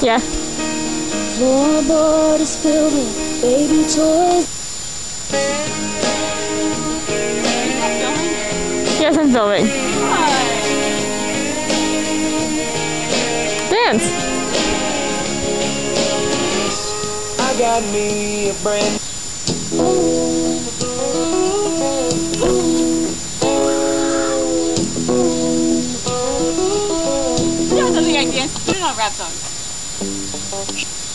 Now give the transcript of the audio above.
Yeah. Floorboard is filled with baby toys. Yes, I'm filming. Dance. I got me a brand You know something like dance. Put it on rap songs. Thank you.